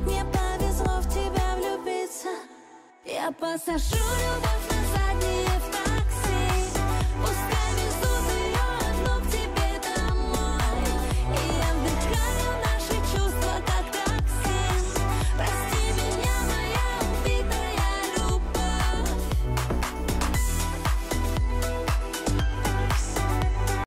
Мне повезло в тебя влюбиться. Я посажу любовь на